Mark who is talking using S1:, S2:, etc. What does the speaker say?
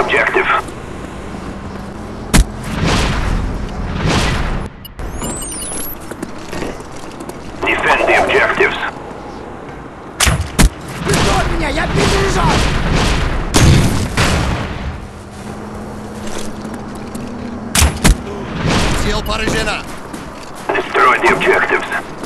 S1: the objective. Defend the objectives.
S2: Прикрой меня, я перезаряжаю!
S3: Сил поражена.
S1: Destroy the objectives.